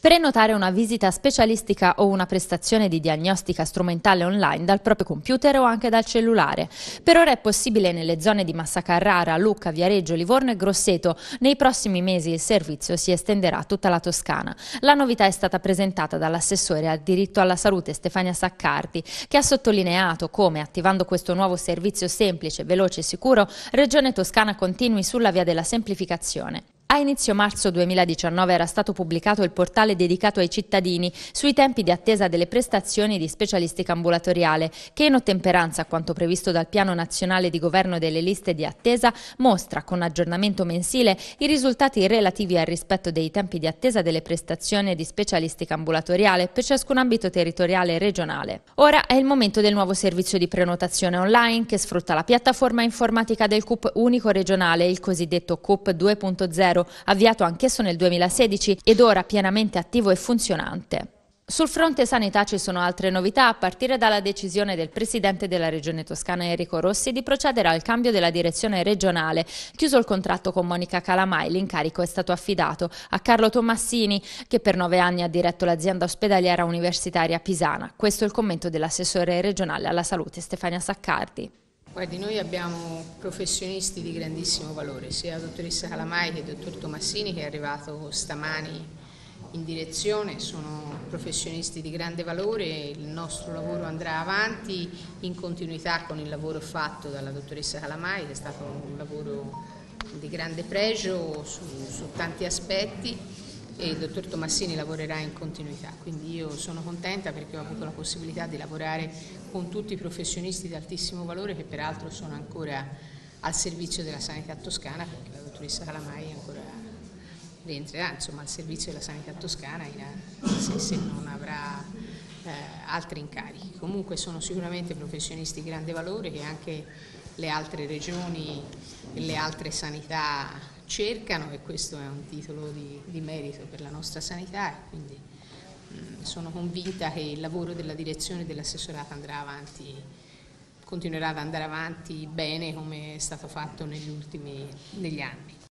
Prenotare una visita specialistica o una prestazione di diagnostica strumentale online dal proprio computer o anche dal cellulare. Per ora è possibile nelle zone di Massa Carrara, Lucca, Viareggio, Livorno e Grosseto. Nei prossimi mesi il servizio si estenderà a tutta la Toscana. La novità è stata presentata dall'assessore al diritto alla salute Stefania Saccardi, che ha sottolineato come, attivando questo nuovo servizio semplice, veloce e sicuro, Regione Toscana continui sulla via della semplificazione. A inizio marzo 2019 era stato pubblicato il portale dedicato ai cittadini sui tempi di attesa delle prestazioni di specialistica ambulatoriale, che in ottemperanza a quanto previsto dal Piano Nazionale di Governo delle liste di attesa mostra con aggiornamento mensile i risultati relativi al rispetto dei tempi di attesa delle prestazioni di specialistica ambulatoriale per ciascun ambito territoriale e regionale. Ora è il momento del nuovo servizio di prenotazione online che sfrutta la piattaforma informatica del CUP unico regionale, il cosiddetto CUP 2.0 euro, avviato anch'esso nel 2016 ed ora pienamente attivo e funzionante. Sul fronte sanità ci sono altre novità, a partire dalla decisione del Presidente della Regione Toscana Enrico Rossi di procedere al cambio della direzione regionale. Chiuso il contratto con Monica Calamai, l'incarico è stato affidato a Carlo Tommassini, che per nove anni ha diretto l'azienda ospedaliera universitaria Pisana. Questo è il commento dell'assessore regionale alla salute Stefania Saccardi. Guardi, noi abbiamo professionisti di grandissimo valore, sia la dottoressa Calamai che il dottor Tomassini che è arrivato stamani in direzione, sono professionisti di grande valore, il nostro lavoro andrà avanti in continuità con il lavoro fatto dalla dottoressa Calamai, che è stato un lavoro di grande pregio su, su tanti aspetti e il dottor Tomassini lavorerà in continuità, quindi io sono contenta perché ho avuto la possibilità di lavorare con tutti i professionisti di altissimo valore che peraltro sono ancora al servizio della sanità toscana perché la dottoressa Calamai ancora rientrerà insomma, al servizio della sanità toscana se, se non avrà eh, altri incarichi. Comunque sono sicuramente professionisti di grande valore che anche le altre regioni e le altre sanità cercano e questo è un titolo di, di merito per la nostra sanità e quindi mh, mm, sono convinta che il lavoro della direzione dell'assessorato andrà avanti, continuerà ad andare avanti bene come è stato fatto negli ultimi negli anni.